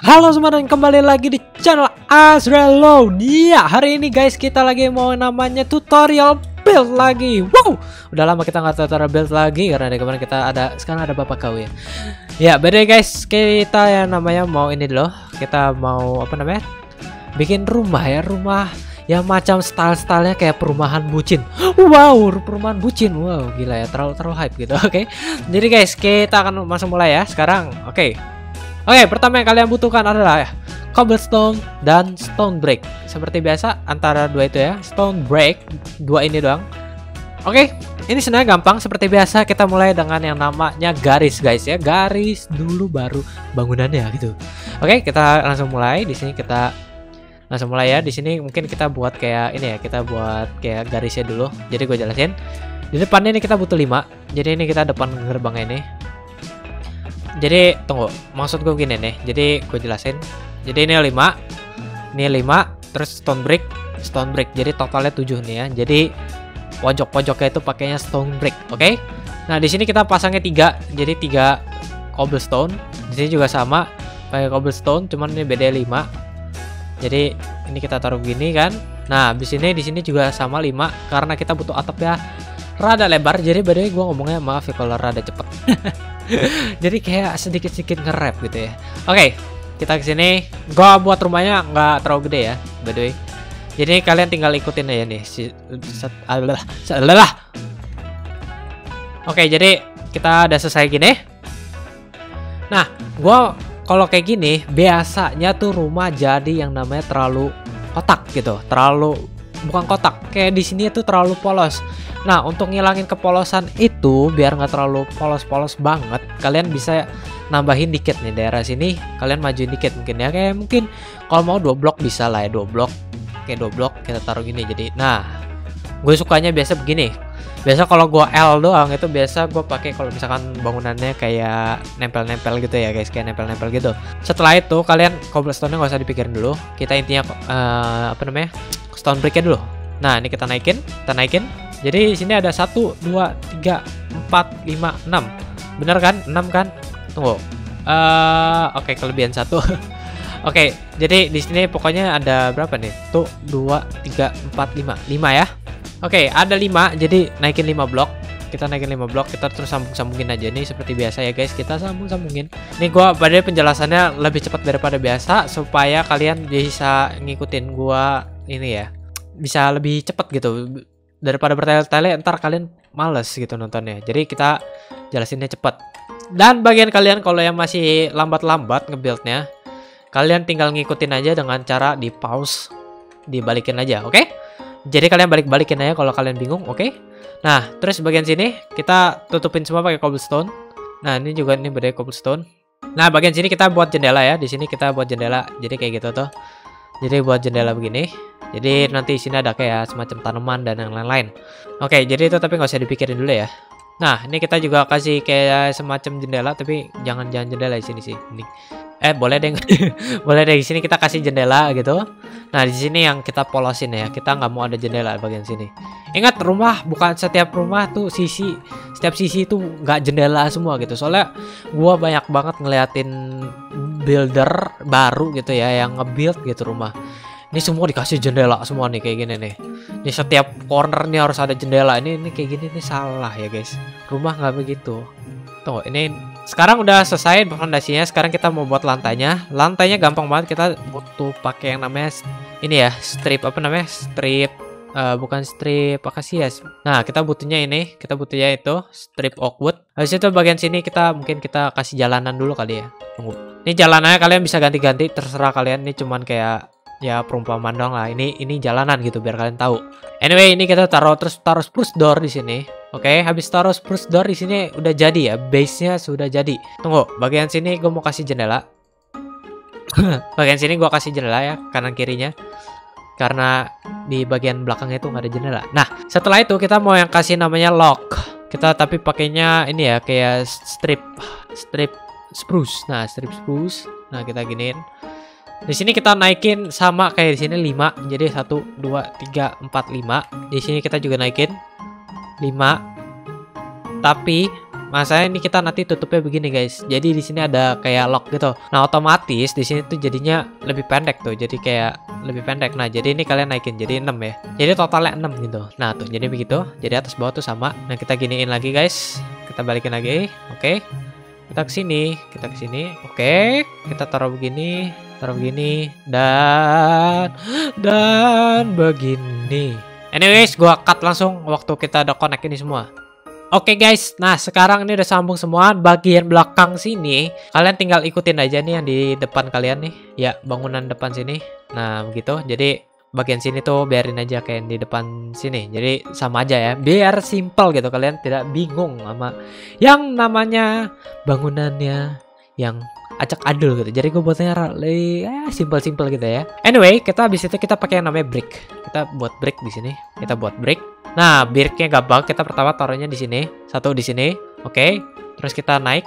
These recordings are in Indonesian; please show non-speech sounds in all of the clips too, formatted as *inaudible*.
Halo semua dan kembali lagi di channel Azrelo Iya hari ini guys kita lagi mau namanya tutorial build lagi Wow udah lama kita nggak tutorial build lagi Karena kemarin kita ada sekarang ada bapak kau ya Ya beda guys kita yang namanya mau ini dulu Kita mau apa namanya Bikin rumah ya rumah yang macam style-stylenya kayak perumahan bucin. Wow, perumahan bucin. Wow, gila ya, terlalu terlalu hype gitu. *laughs* Oke. Okay? Jadi guys, kita akan masuk mulai ya sekarang. Oke. Okay. Oke, pertama yang kalian butuhkan adalah ya, cobblestone dan stone brick. Seperti biasa antara dua itu ya, stone brick dua ini doang. Oke, ini sebenarnya gampang seperti biasa kita mulai dengan yang namanya garis guys ya. Garis dulu baru bangunannya gitu. Oke, kita langsung mulai. Di sini kita langsung mulai ya di sini mungkin kita buat kayak ini ya kita buat kayak garisnya dulu jadi gue jelasin di depan ini kita butuh 5 jadi ini kita depan gerbang ini jadi tunggu maksud gue gini nih. Jadi gue jelasin. Jadi ini 5 ini 5 terus stone brick. Stone brick jadi totalnya 7 nih ya. Jadi pojok-pojoknya itu pakainya stone brick oke? Okay? nah di sini kita pasangnya tiga. Jadi tiga cobblestone. Di sini juga sama pakai cobblestone cuman ini beda 5 jadi ini kita taruh begini kan? Nah habis ini di sini juga sama 5 karena kita butuh atap ya rada lebar jadi badai gue ngomongnya maaf ya kalau rada cepet. *laughs* Jadi kayak sedikit-sedikit nge-rap gitu ya. Oke okay, kita ke sini. Gue buat rumahnya nggak terlalu gede ya by the way. Jadi kalian tinggal ikutin aja nih si adalah adalah. Oke okay, jadi kita udah selesai gini. Nah gue kalau kayak gini biasanya tuh rumah jadi yang namanya terlalu kotak gitu terlalu bukan kotak kayak di sini tuh terlalu polos. Nah untuk ngilangin kepolosan itu biar nggak terlalu polos-polos banget kalian bisa nambahin dikit nih daerah sini kalian majuin dikit mungkin ya. Kayak mungkin kalau mau dua blok bisa lah ya dua blok. Kayak dua blok kita taruh gini. Jadi nah gue sukanya biasa begini. Biasa kalau gua L doang itu biasa gua pakai kalau misalkan bangunannya kayak nempel-nempel gitu ya guys. Kayak nempel-nempel gitu. Setelah itu kalian cobblestone nggak usah dipikirin dulu. Kita intinya uh, apa namanya stone bricknya dulu nah ini kita naikin kita naikin jadi sini ada satu dua tiga empat lima enam bener kan enam kan tunggu uh, oke okay, kelebihan satu *laughs* Oke, okay, jadi di sini pokoknya ada berapa nih? Tuh, dua, tiga, empat, lima, lima ya. Oke, okay, ada 5. Jadi naikin 5 blok. Kita naikin 5 blok, kita terus sambung-sambungin aja nih seperti biasa ya guys. Kita sambung-sambungin. Nih gua pada penjelasannya lebih cepat daripada biasa supaya kalian bisa ngikutin gua ini ya. Bisa lebih cepat gitu daripada bertele-tele ntar kalian males gitu nontonnya. Jadi kita jelasinnya cepat. Dan bagian kalian kalau yang masih lambat-lambat ngebuildnya, kalian tinggal ngikutin aja dengan cara di pause, dibalikin aja, oke? Okay? Jadi kalian balik-balikin aja kalau kalian bingung, oke? Okay? Nah, terus bagian sini kita tutupin semua pakai cobblestone. Nah, ini juga ini beda cobblestone. Nah, bagian sini kita buat jendela ya. Di sini kita buat jendela. Jadi kayak gitu tuh. Jadi buat jendela begini. Jadi nanti sini ada kayak semacam tanaman dan yang lain-lain. Oke, jadi itu tapi nggak usah dipikirin dulu ya. Nah, ini kita juga kasih kayak semacam jendela tapi jangan jangan jendela di sini sih. Ini eh boleh deh *laughs* boleh deh di sini kita kasih jendela gitu nah di sini yang kita polosin ya kita nggak mau ada jendela bagian sini ingat rumah bukan setiap rumah tuh sisi setiap sisi itu nggak jendela semua gitu soalnya gua banyak banget ngeliatin builder baru gitu ya yang ngebuild gitu rumah ini semua dikasih jendela semua nih kayak gini nih ini setiap corner nih harus ada jendela ini ini kayak gini nih salah ya guys rumah nggak begitu tuh ini sekarang udah selesai fondasinya. Sekarang kita mau buat lantainya. Lantainya gampang banget. Kita butuh pakai yang namanya ini ya, strip apa namanya? Strip uh, bukan strip akasia. Nah, kita butuhnya ini, kita butuhnya itu strip oakwood. Habis itu bagian sini kita mungkin kita kasih jalanan dulu kali ya. Tunggu. Ini jalanannya kalian bisa ganti-ganti, terserah kalian. Ini cuman kayak ya perumpamaan dong lah. Ini ini jalanan gitu biar kalian tahu. Anyway, ini kita taruh terus taruh spruce door di sini. Oke, okay, habis taruh spruce door di sini udah jadi ya, base-nya sudah jadi. Tunggu, bagian sini gue mau kasih jendela. *laughs* bagian sini gue kasih jendela ya, kanan kirinya. Karena di bagian belakangnya itu nggak ada jendela. Nah, setelah itu kita mau yang kasih namanya lock. Kita tapi pakainya ini ya, kayak strip, strip spruce. Nah, strip spruce. Nah, kita giniin. Di sini kita naikin sama kayak di sini 5. Jadi 1 2 3 4 5. Di sini kita juga naikin 5 tapi Masalahnya ini kita nanti tutupnya begini guys. Jadi di sini ada kayak lock gitu. Nah otomatis di sini tuh jadinya lebih pendek tuh. Jadi kayak lebih pendek. Nah jadi ini kalian naikin jadi 6 ya. Jadi totalnya 6 gitu. Nah tuh jadi begitu. Jadi atas bawah tuh sama. Nah kita giniin lagi guys. Kita balikin lagi. Oke. Kita ke sini. Kita ke sini. Oke. Kita taruh begini. Taruh begini. Dan dan begini. Anyways, gua cut langsung waktu kita udah connect ini semua. Oke okay guys, nah sekarang ini udah sambung semua bagian belakang sini. Kalian tinggal ikutin aja nih yang di depan kalian nih. Ya, bangunan depan sini. Nah, begitu. Jadi bagian sini tuh biarin aja kayak di depan sini. Jadi sama aja ya. Biar simple gitu kalian tidak bingung sama yang namanya bangunannya yang acak adul gitu. Jadi gue buatnya ya simple-simple gitu ya. Anyway, kita habis itu kita pakai yang namanya brick. Kita buat brick di sini. Kita buat brick. Nah, bricknya gampang. Kita pertama taruhnya di sini. Satu di sini. Oke. Okay. Terus kita naik.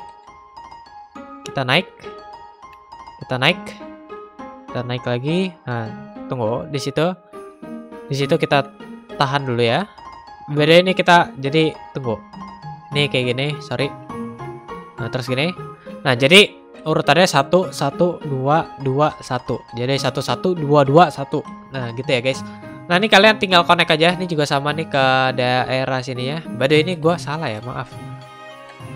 Kita naik. Kita naik. Kita naik lagi. Nah, tunggu di situ. Di situ kita tahan dulu ya. Beda ini kita jadi tunggu. Ini kayak gini, sorry. Nah, terus gini. Nah, jadi urutannya satu satu dua dua satu jadi satu satu dua dua satu nah gitu ya guys nah ini kalian tinggal connect aja. Ini juga sama nih ke daerah sini ya. Bade ini gua salah ya? Maaf.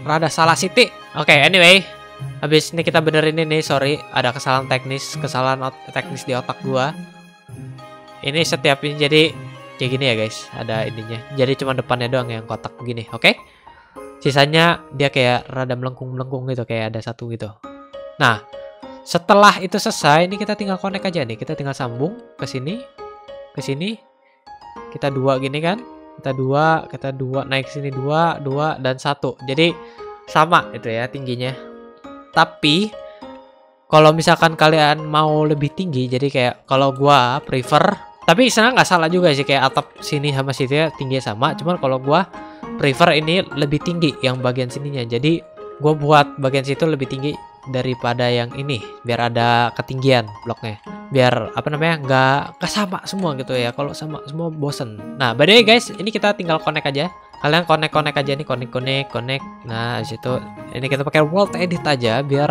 Rada salah siti oke okay, anyway. Habis ini kita benerin ini sorry. Ada kesalahan teknis kesalahan teknis di otak gua. Ini setiap ini jadi kayak gini ya guys. Ada ininya. Jadi cuma depannya doang yang kotak begini oke? Okay? sisanya dia kayak rada melengkung-melengkung gitu kayak ada satu gitu. Nah, setelah itu selesai, ini kita tinggal connect aja nih. Kita tinggal sambung ke sini, ke sini. Kita dua gini kan? Kita dua, kita dua naik sini dua, dua dan satu. Jadi sama itu ya tingginya. Tapi kalau misalkan kalian mau lebih tinggi, jadi kayak kalau gua prefer, tapi sebenarnya nggak salah juga sih kayak atap sini sama situ ya tingginya sama. Cuman kalau gua prefer ini lebih tinggi yang bagian sininya. Jadi gua buat bagian situ lebih tinggi daripada yang ini biar ada ketinggian bloknya. Biar apa namanya nggak kesama semua gitu ya kalau sama semua bosen. Nah by the way guys ini kita tinggal connect aja. Kalian connect connect aja nih connect connect. Connect nah situ ini kita pakai world edit aja biar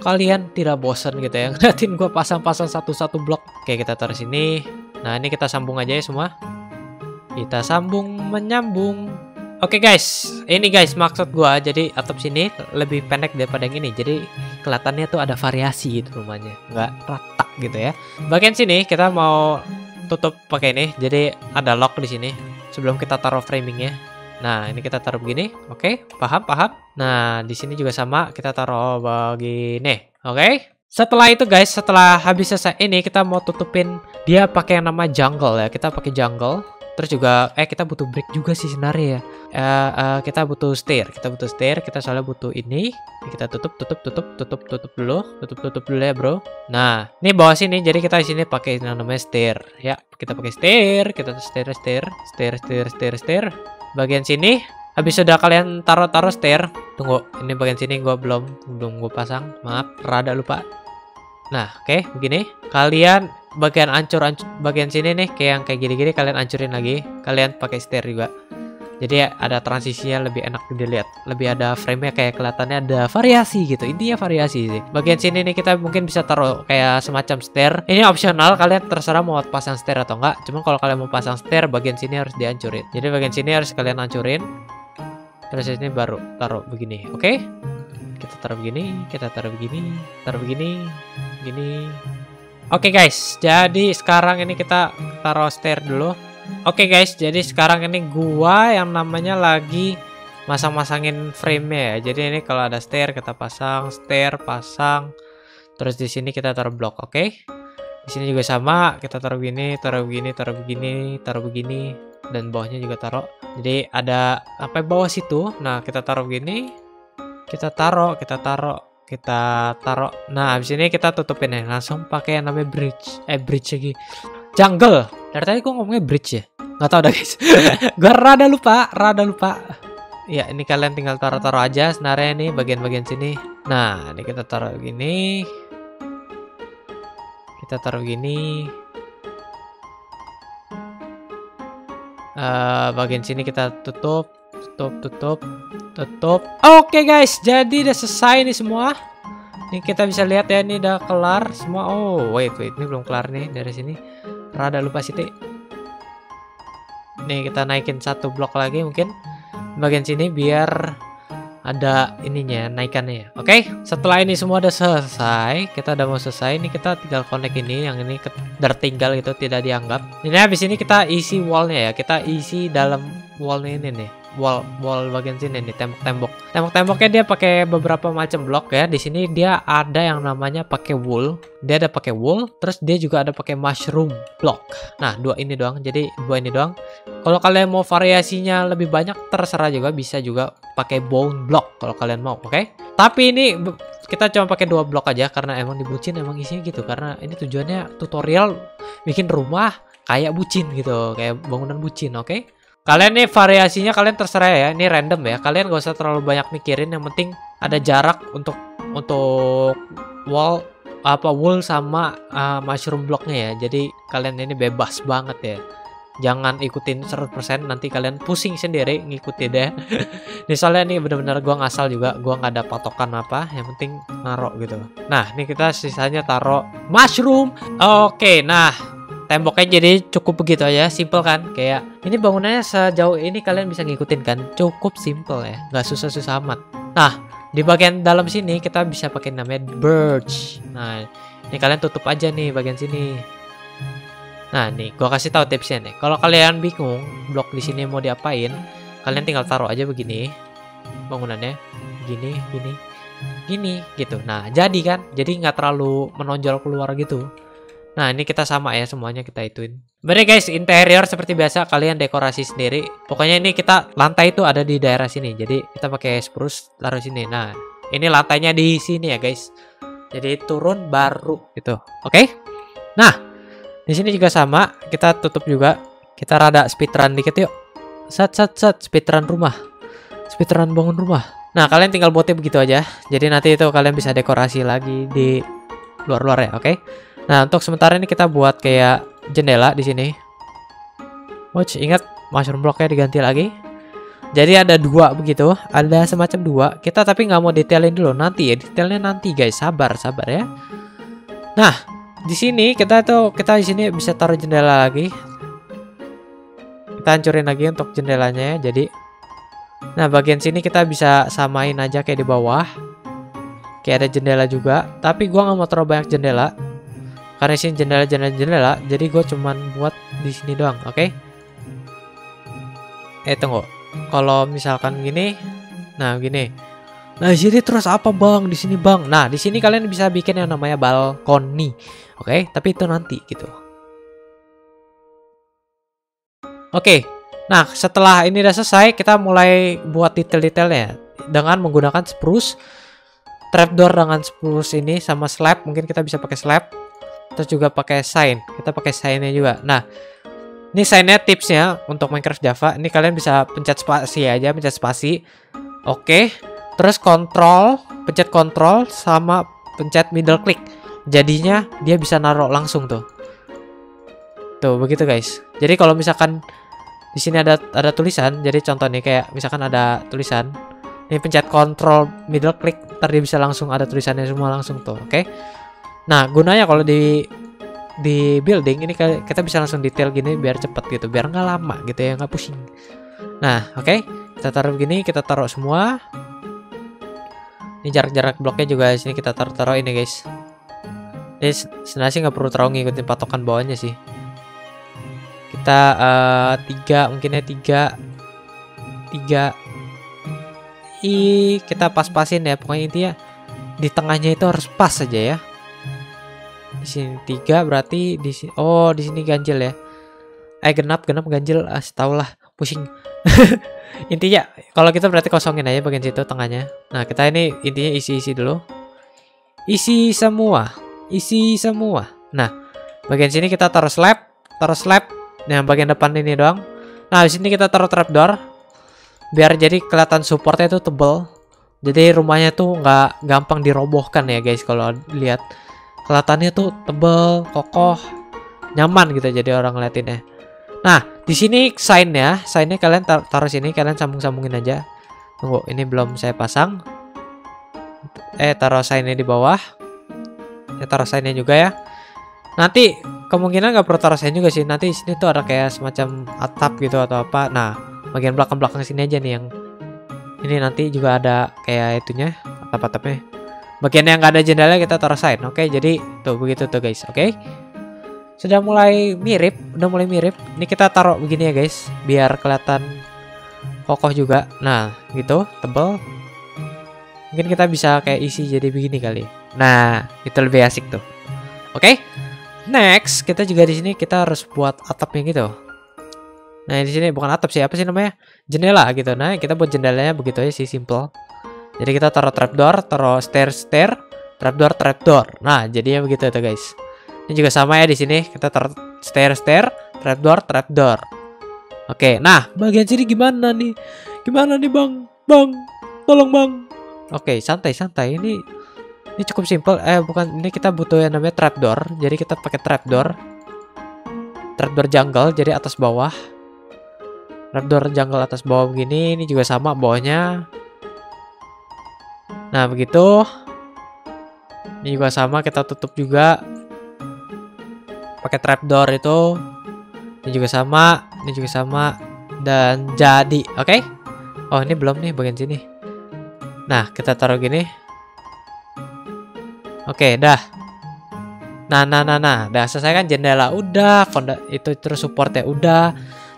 kalian tidak bosen gitu ya *laughs* ngeliatin gue pasang-pasang satu-satu blok. Oke kita taruh sini. Nah ini kita sambung aja ya semua. Kita sambung menyambung Oke okay guys, ini guys maksud gua jadi atap sini lebih pendek daripada yang ini. Jadi kelihatannya tuh ada variasi gitu rumahnya, nggak rata gitu ya. Bagian sini kita mau tutup pakai ini. Jadi ada lock di sini sebelum kita taruh framingnya. Nah ini kita taruh begini, oke? Okay, paham paham? Nah di sini juga sama kita taruh begini, oke? Okay? Setelah itu guys, setelah habis selesai ini kita mau tutupin dia pakai yang nama jungle ya. Kita pakai jungle terus juga eh kita butuh break juga sih sebenarnya ya. Uh, uh, kita butuh stair kita butuh stair kita soalnya butuh ini. Kita tutup tutup tutup tutup tutup dulu. Tutup tutup dulu ya bro. Nah ini bawah sini jadi kita di sini pakai yang namanya stair ya kita pakai stair kita stair stair stair stair stair stair bagian sini habis sudah kalian taruh-taruh stair tunggu ini bagian sini gua belum belum gue pasang. Maaf rada lupa. Nah oke okay, begini. Kalian bagian ancur, ancur bagian sini nih kayak yang kayak gini-gini kalian ancurin lagi. Kalian pakai stair juga. Jadi ada transisinya lebih enak dilihat. Lebih ada frame-nya kayak kelihatannya ada variasi gitu. Intinya variasi sih. Bagian sini nih kita mungkin bisa taruh kayak semacam stair. Ini opsional kalian terserah mau pasang stair atau enggak. Cuman kalau kalian mau pasang stair bagian sini harus dihancurin. Jadi bagian sini harus kalian hancurin. Terus ini baru taruh begini oke? Okay? kita taruh begini kita taruh begini taruh begini begini Oke okay guys, jadi sekarang ini kita taruh stair dulu. Oke okay guys, jadi sekarang ini gua yang namanya lagi masang-masangin frame-nya ya. Jadi ini kalau ada stair kita pasang, stair pasang. Terus di sini kita taruh blok, oke? Okay? Di sini juga sama, kita taruh begini, taruh begini, taruh begini, taruh begini dan bawahnya juga taruh. Jadi ada apa bawah situ. Nah, kita taruh begini. Kita taruh, kita taruh kita taruh. Nah habis ini kita tutupin ya. Langsung pakai yang namanya bridge. Eh bridge lagi. Jungle. Dari tadi gue ngomongnya bridge ya? Nggak tahu dah guys. *laughs* Gue rada lupa rada lupa. Ya ini kalian tinggal taruh-taruh aja sebenarnya nih bagian-bagian sini. Nah ini kita taruh gini. Kita taruh gini. Uh, bagian sini kita tutup tutup tutup tutup oke guys. Jadi udah selesai nih semua. Ini kita bisa lihat ya ini udah kelar semua. Oh wait wait. Ini belum kelar nih dari sini. Rada lupa sih nih kita naikin satu blok lagi mungkin. Bagian sini biar ada ininya naikannya ya. Oke okay? setelah ini semua udah selesai kita udah mau selesai. Ini kita tinggal connect ini yang ini tertinggal gitu tidak dianggap. Ini habis ini kita isi wallnya ya. Kita isi dalam wallnya ini nih wall wall bagian sini nih tembok-tembok. Tembok-temboknya dia pakai beberapa macam blok ya. Di sini dia ada yang namanya pakai wool. Dia ada pakai wool, terus dia juga ada pakai mushroom block. Nah, dua ini doang. Jadi dua ini doang. Kalau kalian mau variasinya lebih banyak terserah juga bisa juga pakai bone block kalau kalian mau, oke? Okay? Tapi ini kita cuma pakai dua blok aja karena emang dibucin emang isinya gitu karena ini tujuannya tutorial bikin rumah kayak bucin gitu, kayak bangunan bucin, oke? Okay? Kalian nih variasinya kalian terserah ya, ini random ya. Kalian gak usah terlalu banyak mikirin, yang penting ada jarak untuk untuk wall apa wool sama uh, mushroom blocknya ya. Jadi kalian ini bebas banget ya. Jangan ikutin 100% nanti kalian pusing sendiri ngikutin *laughs* deh. nih soalnya nih bener-bener gua ngasal juga, gua nggak ada patokan apa, yang penting naruh gitu. Nah, ini kita sisanya taruh mushroom. Oke, nah temboknya jadi cukup begitu aja simple kan kayak ini bangunannya sejauh ini kalian bisa ngikutin kan? Cukup simple ya nggak susah-susah amat. Nah di bagian dalam sini kita bisa pakai namanya birch. Nah ini kalian tutup aja nih bagian sini. Nah nih gua kasih tahu tipsnya nih. Kalau kalian bingung blok di sini mau diapain kalian tinggal taruh aja begini bangunannya gini gini gini gitu. Nah jadi kan? Jadi nggak terlalu menonjol keluar gitu Nah ini kita sama ya semuanya kita ituin. Bener guys interior seperti biasa kalian dekorasi sendiri. Pokoknya ini kita lantai itu ada di daerah sini. Jadi kita pakai spruce taruh sini. Nah ini lantainya di sini ya guys. Jadi turun baru gitu. Oke? Okay? Nah di sini juga sama. Kita tutup juga. Kita rada speedrun dikit yuk. Set set set speedrun rumah. Speedrun bangun rumah. Nah kalian tinggal buatnya begitu aja. Jadi nanti itu kalian bisa dekorasi lagi di luar-luar ya. Oke? Okay? Nah, untuk sementara ini kita buat kayak jendela di sini. Watch, ingat mushroom blocknya diganti lagi. Jadi ada dua begitu, ada semacam dua. Kita tapi nggak mau detailin dulu nanti ya, detailnya nanti guys. Sabar, sabar ya. Nah, di sini kita tuh kita di sini bisa taruh jendela lagi. Kita hancurin lagi untuk jendelanya ya. Jadi, nah bagian sini kita bisa samain aja kayak di bawah. Kayak ada jendela juga. Tapi gua nggak mau terlalu banyak jendela karena sini jendela jendela jendela jadi gue cuman buat di sini doang oke? Okay? eh tunggu. Kalau misalkan gini nah gini. Nah jadi terus apa bang? Di sini bang. Nah di sini kalian bisa bikin yang namanya balkoni oke? Okay? tapi itu nanti gitu. Oke. Okay. nah setelah ini udah selesai kita mulai buat detail-detailnya. Dengan menggunakan spruce trapdoor dengan spruce ini sama slab mungkin kita bisa pakai slab terus juga pakai sign. Kita pakai signnya juga. Nah ini signnya tipsnya untuk Minecraft Java. Ini kalian bisa pencet spasi aja pencet spasi. Oke. Terus kontrol pencet kontrol sama pencet middle click. Jadinya dia bisa naruh langsung tuh. Tuh begitu guys. Jadi kalau misalkan di sini ada ada tulisan jadi contoh nih kayak misalkan ada tulisan ini pencet kontrol middle click ntar dia bisa langsung ada tulisannya semua langsung tuh oke? okay? Nah, gunanya kalau di di building ini kita bisa langsung detail gini biar cepet gitu, biar nggak lama gitu ya, nggak pusing. Nah, oke, okay. kita taruh begini, kita taruh semua. Ini jarak-jarak bloknya juga sini kita taruh-taruh ini guys. Ini sebenarnya sih nggak perlu terlalu ngikutin patokan bawahnya sih. Kita uh, tiga, mungkinnya tiga, tiga. I kita pas-pasin ya, pokoknya intinya di tengahnya itu harus pas saja ya di sini tiga berarti di sini oh di sini ganjil ya. Eh genap genap ganjil. Ah lah pusing. *laughs* Intinya kalau kita berarti kosongin aja bagian situ tengahnya. Nah kita ini intinya isi isi dulu. Isi semua. Isi semua. Nah bagian sini kita taruh slab taruh slab. Nah bagian depan ini doang. Nah di sini kita taruh trapdoor. Biar jadi kelihatan supportnya itu tebel. Jadi rumahnya tuh nggak gampang dirobohkan ya guys kalau lihat kelihatannya tuh tebel, kokoh, nyaman gitu jadi orang ngeliatinnya. Nah, di sini sign-nya, sign-nya kalian tar taruh sini, kalian sambung-sambungin aja. Tunggu, ini belum saya pasang. Eh, taruh sign-nya di bawah. Ya, taruh sign-nya juga ya. Nanti kemungkinan nggak perlu taruh sign juga sih. Nanti di sini tuh ada kayak semacam atap gitu atau apa. Nah, bagian belakang-belakang sini aja nih yang ini nanti juga ada kayak itunya atap-atapnya. Bagian yang nggak ada jendela kita taruh sign. Oke, jadi tuh begitu tuh guys. Oke. Sudah mulai mirip, udah mulai mirip. Ini kita taruh begini ya guys, biar kelihatan kokoh juga. Nah, gitu, tebel. Mungkin kita bisa kayak isi jadi begini kali. Nah, itu lebih asik tuh. Oke. Next, kita juga di sini kita harus buat atapnya gitu. Nah, di sini bukan atap sih, apa sih namanya? Jendela gitu. Nah, kita buat jendelanya begitu aja sih, simple. Jadi kita taruh trapdoor, taruh stair-stair, trapdoor, trapdoor. Nah, jadinya begitu tuh guys. Ini juga sama ya di sini. Kita taruh stair-stair, trapdoor, trapdoor. Oke, nah bagian sini gimana nih? Gimana nih bang? Bang, tolong bang. Oke, santai santai. Ini ini cukup simple. Eh bukan, ini kita butuh yang namanya trapdoor. Jadi kita pakai trapdoor. Trapdoor jungle, jadi atas bawah. Trapdoor jungle atas bawah begini. Ini juga sama bawahnya. Nah begitu. Ini juga sama kita tutup juga. Pakai trapdoor itu. Ini juga sama ini juga sama dan jadi oke? Okay? oh ini belum nih bagian sini. Nah kita taruh gini. Oke okay, dah. Nah nah nah nah dah selesai kan jendela? Udah fonda itu terus support ya udah.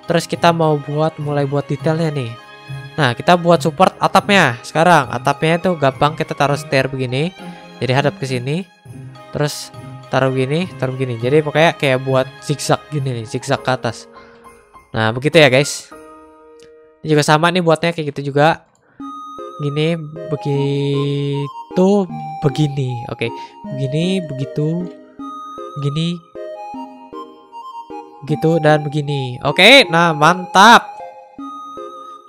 Terus kita mau buat mulai buat detailnya nih nah kita buat support atapnya. Sekarang atapnya itu gampang kita taruh stair begini. Jadi hadap ke sini. Terus taruh gini taruh gini jadi pokoknya kayak buat zigzag gini nih zigzag ke atas. Nah begitu ya guys. Ini juga sama nih buatnya kayak gitu juga. Gini begitu begini. Oke begini begitu begini begitu dan begini. Oke nah mantap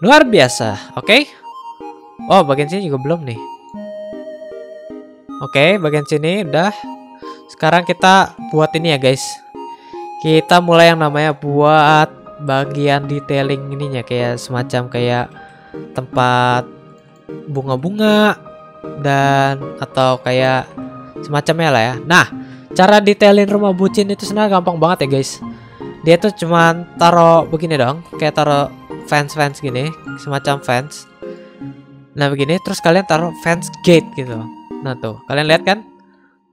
luar biasa oke oh bagian sini juga belum nih oke bagian sini udah sekarang kita buat ini ya guys. Kita mulai yang namanya buat bagian detailing ininya kayak semacam kayak tempat bunga-bunga dan atau kayak semacamnya lah ya. Nah, cara detailing rumah bucin itu sebenarnya gampang banget ya guys. Dia tuh cuman taruh begini dong, kayak taruh fans-fans gini, semacam fans. Nah begini, terus kalian taruh fans gate gitu. Nah tuh, kalian lihat kan?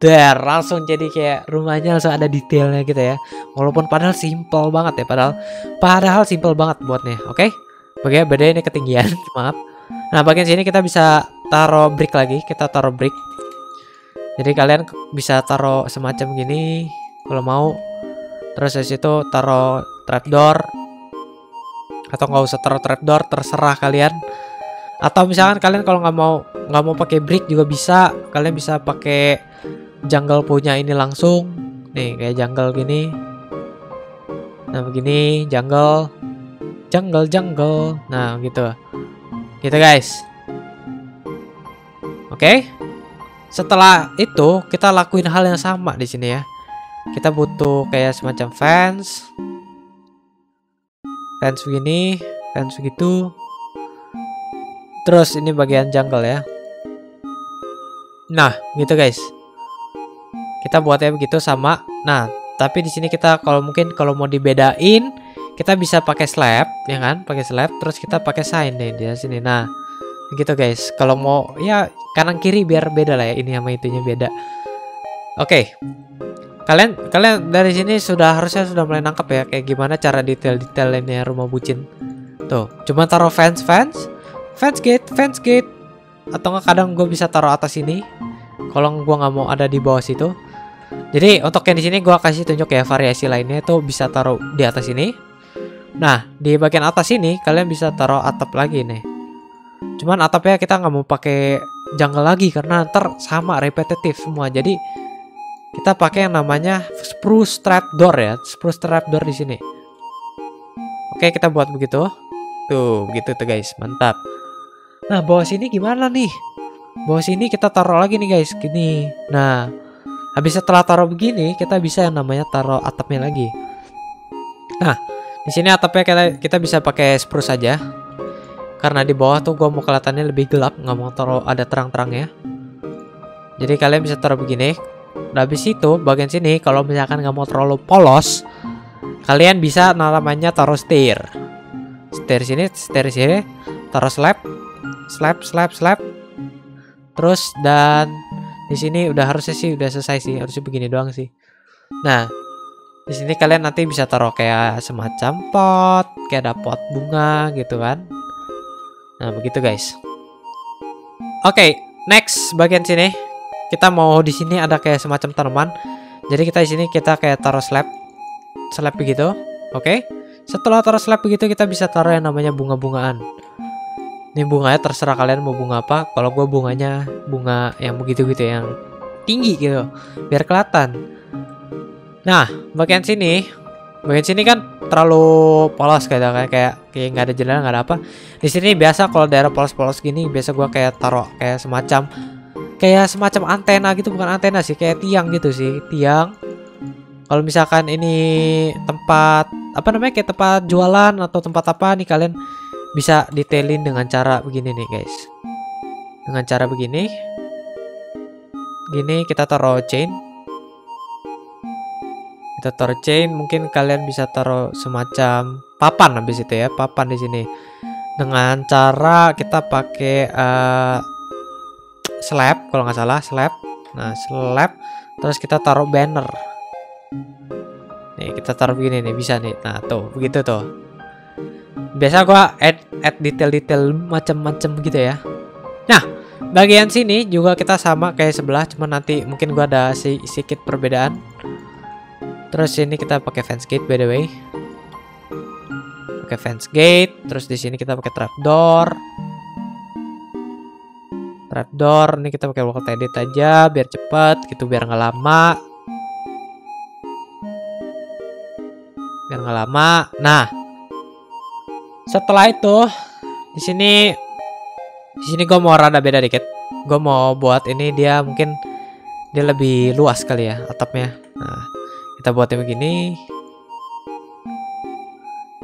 Dar langsung jadi kayak rumahnya langsung ada detailnya gitu ya. Walaupun padahal simple banget ya, padahal padahal simple banget buatnya. Oke? Okay? Bagaimana beda ini ketinggian, *laughs* maaf. Nah, bagian sini kita bisa taruh brick lagi, kita taruh brick. Jadi kalian bisa taruh semacam gini kalau mau. Terus dari situ taruh trapdoor atau nggak usah taruh trapdoor terserah kalian. Atau misalkan kalian kalau nggak mau nggak mau pakai brick juga bisa. Kalian bisa pakai jungle punya ini langsung. Nih kayak jungle gini. Nah begini jungle. Jungle jungle. Nah gitu. Gitu guys. Oke? Okay? setelah itu kita lakuin hal yang sama di sini ya. Kita butuh kayak semacam fans fans begini fans begitu terus ini bagian jungle ya nah gitu guys kita buatnya begitu sama. Nah, tapi di sini kita kalau mungkin kalau mau dibedain, kita bisa pakai slab, ya kan? Pakai slab, terus kita pakai sign deh di sini. Nah, begitu guys. Kalau mau ya kanan kiri biar beda lah ya. Ini sama itunya beda. Oke. Okay. Kalian kalian dari sini sudah harusnya sudah mulai nangkep ya kayak gimana cara detail-detail ini rumah bucin. Tuh, cuma taruh fence fence, fence gate, fence gate. Atau nggak kadang gue bisa taruh atas ini. Kalau gue nggak mau ada di bawah situ, jadi untuk yang di sini gue kasih tunjuk ya variasi lainnya itu bisa taruh di atas ini. Nah di bagian atas ini kalian bisa taruh atap lagi nih. Cuman atapnya kita nggak mau pakai jungle lagi karena ntar sama repetitif semua. Jadi kita pakai yang namanya spruce trapdoor ya, spruce trapdoor di sini. Oke kita buat begitu. Tuh begitu tuh guys, mantap. Nah bawah sini gimana nih? Bawah sini kita taruh lagi nih guys, gini. Nah Habis setelah taruh begini, kita bisa yang namanya taruh atapnya lagi. Nah, Di sini atapnya kita kita bisa pakai spruce saja. Karena di bawah tuh gua mau kelihatannya lebih gelap, nggak mau taruh ada terang-terangnya. Jadi kalian bisa taruh begini. Udah habis itu bagian sini kalau misalkan nggak mau terlalu polos, kalian bisa namanya taruh stair. Stair sini, stair sini, taruh slab, slab, slab, slab. Terus dan di sini udah harusnya sih udah selesai sih, harusnya begini doang sih. Nah, di sini kalian nanti bisa taruh kayak semacam pot, kayak ada pot bunga gitu kan. Nah, begitu guys. Oke, okay, next bagian sini. Kita mau di sini ada kayak semacam tanaman. Jadi kita di sini kita kayak taruh slab. Slab begitu. Oke. Okay? Setelah taruh slab begitu kita bisa taruh yang namanya bunga-bungaan. Ini bunganya terserah kalian mau bunga apa. Kalau gue bunganya bunga yang begitu gitu yang tinggi gitu, biar kelihatan. Nah, bagian sini, bagian sini kan terlalu polos kayak kayak kayak nggak ada jalan nggak ada apa. Di sini biasa kalau daerah polos-polos gini biasa gua kayak taruh kayak semacam kayak semacam antena gitu bukan antena sih kayak tiang gitu sih tiang. Kalau misalkan ini tempat apa namanya kayak tempat jualan atau tempat apa nih kalian bisa detailin dengan cara begini nih guys. Dengan cara begini. Gini kita taruh chain kita taruh chain mungkin kalian bisa taruh semacam papan habis itu ya papan di sini dengan cara kita pakai uh, slab kalau nggak salah slab. Nah slab terus kita taruh banner. Nih kita taruh begini nih bisa nih. Nah tuh begitu tuh. Biasa gua add add detail-detail macam-macam gitu ya. Nah bagian sini juga kita sama kayak sebelah cuma nanti mungkin gua ada sedikit perbedaan. Terus ini kita pakai fence gate by the way. Pakai fence gate, terus di sini kita pakai trapdoor. Trapdoor ini kita pakai world edit aja biar cepat gitu biar nggak lama. Biar nggak lama. Nah, setelah itu di sini di sini gue mau rada beda dikit. Gue mau buat ini dia mungkin dia lebih luas kali ya atapnya. Nah, kita buatnya begini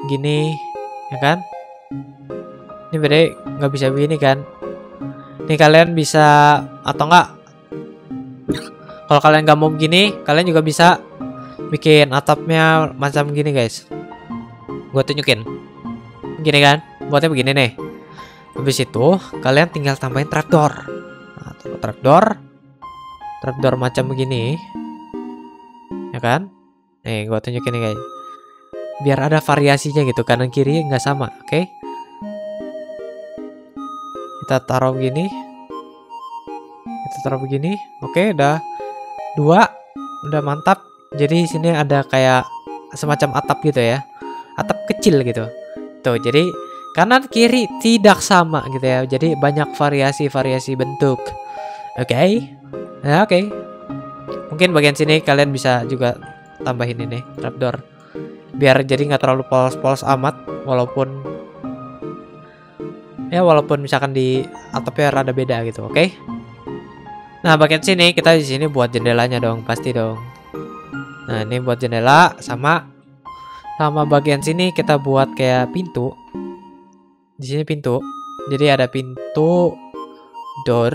gini ya kan ini beda nggak bisa begini kan ini kalian bisa atau enggak? Kalau kalian nggak mau begini kalian juga bisa bikin atapnya macam gini guys. Gue tunjukin. Gini kan? Buatnya begini nih. Habis itu kalian tinggal tambahin trapdoor. Nah, trapdoor. Trapdoor macam begini. Ya kan? Nih gue tunjukin nih guys. Biar ada variasinya gitu kanan kiri nggak sama oke? okay? Kita taruh begini. Kita taruh begini. Oke udah dua. Udah mantap. Jadi sini ada kayak semacam atap gitu ya. Atap kecil gitu. Tuh jadi kanan kiri tidak sama gitu ya. Jadi banyak variasi-variasi bentuk. Oke. Okay? nah, oke. Okay mungkin bagian sini kalian bisa juga tambahin ini trapdoor. Biar jadi nggak terlalu polos-polos amat walaupun ya walaupun misalkan di atapnya rada beda gitu oke okay? nah bagian sini kita di sini buat jendelanya dong pasti dong nah ini buat jendela sama sama bagian sini kita buat kayak pintu di sini pintu jadi ada pintu door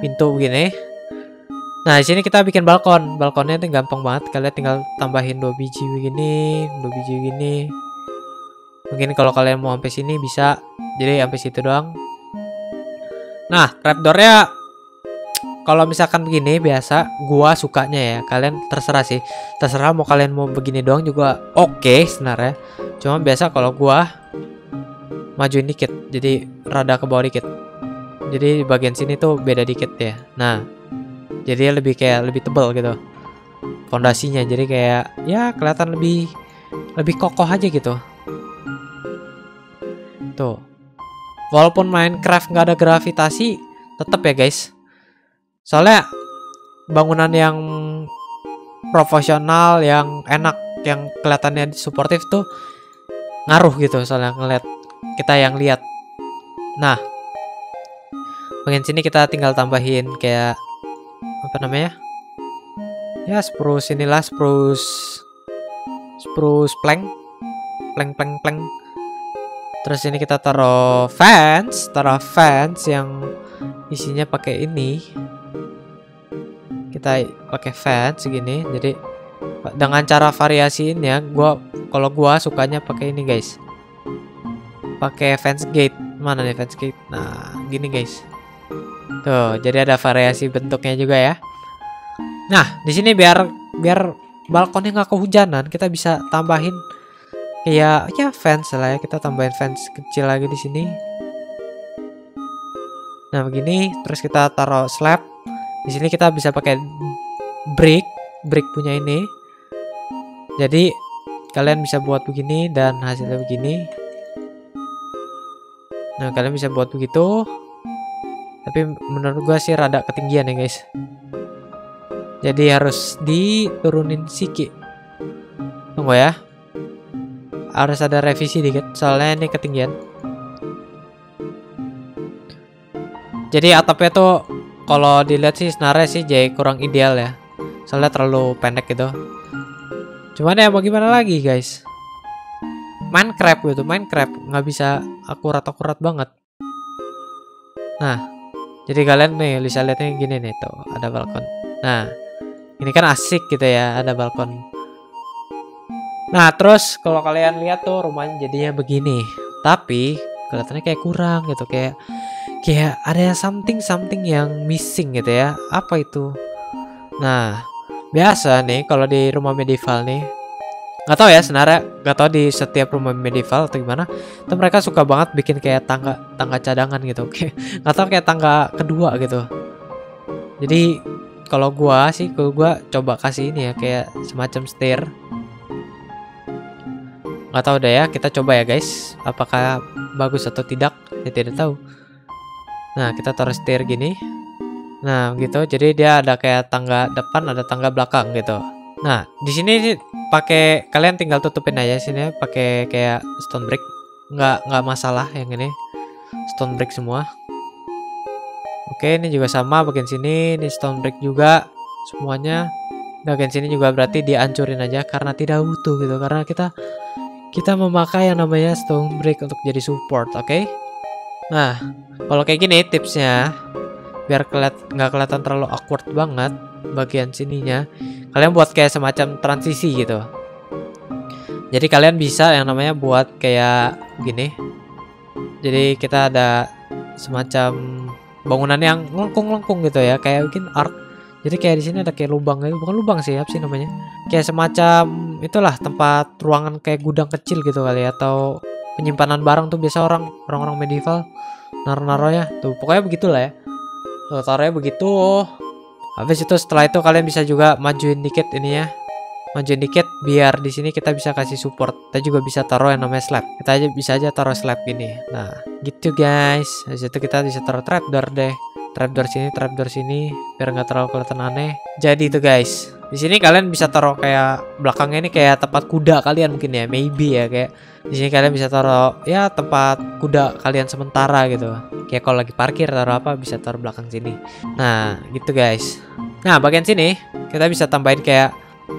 pintu begini Nah, di sini kita bikin balkon. Balkonnya itu gampang banget. Kalian tinggal tambahin dua biji begini, dua biji begini. Mungkin kalau kalian mau sampai sini bisa. Jadi sampai situ doang. Nah, trapdoornya kalau misalkan begini biasa gua sukanya ya. Kalian terserah sih. Terserah mau kalian mau begini doang juga oke okay, sebenarnya. Cuma biasa kalau gua majuin dikit. Jadi rada ke bawah dikit. Jadi bagian sini tuh beda dikit ya. Nah, jadi lebih kayak lebih tebal gitu fondasinya jadi kayak ya kelihatan lebih lebih kokoh aja gitu tuh walaupun Minecraft nggak ada gravitasi tetap ya guys. Soalnya bangunan yang profesional yang enak yang kelihatannya suportif tuh ngaruh gitu soalnya ngeliat kita yang lihat. Nah bagian sini kita tinggal tambahin kayak apa namanya? Ya spruce inilah spruce spruce plank. Plank plank plank terus ini kita taruh fence taruh fence yang isinya pakai ini. Kita pakai fence segini jadi dengan cara variasiin ya gua kalau gua sukanya pakai ini guys. Pakai fence gate. Mana nih fence gate? Nah gini guys. Tuh jadi ada variasi bentuknya juga ya. Nah di sini biar biar balkonnya nggak kehujanan kita bisa tambahin kayak ya fence lah ya kita tambahin fence kecil lagi di sini nah begini terus kita taruh slab di sini kita bisa pakai brick, brick punya ini. Jadi kalian bisa buat begini dan hasilnya begini. Nah, kalian bisa buat begitu. Tapi menurut gua sih rada ketinggian ya, guys. Jadi harus diturunin sikit. Tunggu ya. Harus ada revisi dikit soalnya ini ketinggian. Jadi atapnya tuh kalau dilihat sih sebenarnya sih jadi kurang ideal ya. Soalnya terlalu pendek gitu. Cuman ya mau gimana lagi guys? Minecraft gitu Minecraft. Nggak bisa akurat akurat banget. Nah jadi kalian nih bisa lihatnya gini nih tuh ada balkon. Nah ini kan asik gitu ya ada balkon nah terus kalau kalian lihat tuh rumahnya jadinya begini tapi kelihatannya kayak kurang gitu kayak kayak ada something something yang missing gitu ya. Apa itu? Nah biasa nih kalau di rumah medieval nih nggak tahu ya sebenarnya nggak tahu di setiap rumah medieval atau gimana itu mereka suka banget bikin kayak tangga tangga cadangan gitu. *laughs* Oke nggak tahu kayak tangga kedua gitu. Jadi kalau gua sih kalau gua coba kasih ini ya kayak semacam stair nggak tahu deh ya kita coba ya guys apakah bagus atau tidak saya tidak tahu Nah, kita taruh setir gini. Nah, gitu. Jadi dia ada kayak tangga depan, ada tangga belakang gitu. Nah, di sini pakai kalian tinggal tutupin aja sini pakai kayak stone brick. Nggak nggak masalah yang ini. Stone brick semua. Oke, ini juga sama bagian sini, ini stone brick juga semuanya. Bagian sini juga berarti dihancurin aja karena tidak utuh gitu. Karena kita kita memakai yang namanya stone brick untuk jadi support, oke? Okay? Nah, kalau kayak gini tipsnya biar keliat nggak kelihatan terlalu awkward banget bagian sininya, kalian buat kayak semacam transisi gitu. Jadi kalian bisa yang namanya buat kayak gini. Jadi kita ada semacam bangunan yang lengkung-lengkung gitu ya, kayak mungkin arc. Jadi kayak di sini ada kayak lubang, eh, bukan lubang sih, apa sih namanya? Kayak semacam itulah tempat ruangan kayak gudang kecil gitu kali ya, atau penyimpanan barang tuh biasa orang orang-orang medieval naruh ya. Tuh pokoknya begitulah ya. Tuh taruhnya begitu. Habis itu setelah itu kalian bisa juga majuin dikit ini ya. Majuin dikit biar di sini kita bisa kasih support. Kita juga bisa taruh yang namanya slab. Kita aja bisa aja taruh slab ini. Nah gitu guys. Habis itu kita bisa taruh trapdoor deh trapdoor sini trapdoor sini biar nggak terlalu kelihatan aneh jadi itu guys di sini kalian bisa taruh kayak belakangnya ini kayak tempat kuda kalian mungkin ya, maybe ya kayak di sini kalian bisa taruh ya tempat kuda kalian sementara gitu. Kayak kalau lagi parkir taruh apa bisa taruh belakang sini. Nah, gitu guys. Nah, bagian sini kita bisa tambahin kayak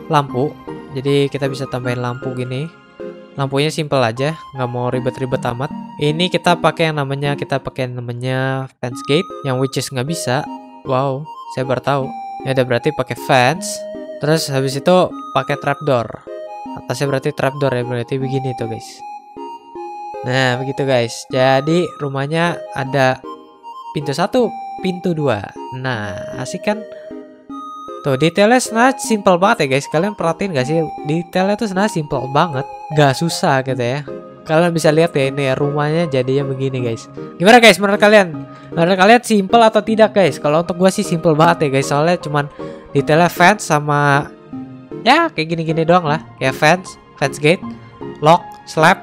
lampu. Jadi kita bisa tambahin lampu gini. Lampunya simple aja, nggak mau ribet-ribet amat. Ini kita pakai yang namanya kita pakai yang namanya fence gate yang which is nggak bisa. Wow, saya baru tahu. Ya udah berarti pakai fence Terus habis itu pakai trapdoor. Atasnya berarti trapdoor ya, berarti begini tuh guys. Nah, begitu guys. Jadi rumahnya ada pintu satu, pintu dua. Nah, asik kan? Tuh detailnya sebenarnya simple banget ya guys. Kalian perhatiin gak sih? Detailnya tuh sebenarnya simple banget, gak susah gitu ya. Kalian bisa lihat ya ini ya, rumahnya jadinya begini guys. Gimana guys menurut kalian? Menurut kalian simple atau tidak guys? Kalau untuk gue sih simple banget ya guys. Soalnya cuman detailnya fence sama ya kayak gini-gini doang lah kayak fence fence gate lock slab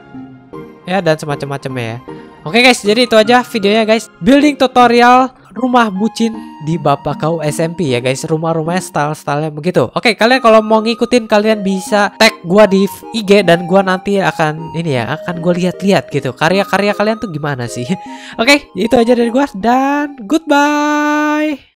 ya dan semacam-macamnya ya oke guys jadi itu aja videonya guys building tutorial rumah bucin di Bapak Kau SMP ya guys. Rumah-rumahnya style-stylenya begitu. Oke kalian kalau mau ngikutin kalian bisa tag gua di IG dan gua nanti akan ini ya akan gua lihat-lihat gitu. Karya-karya kalian tuh gimana sih? *laughs* Oke itu aja dari gua dan goodbye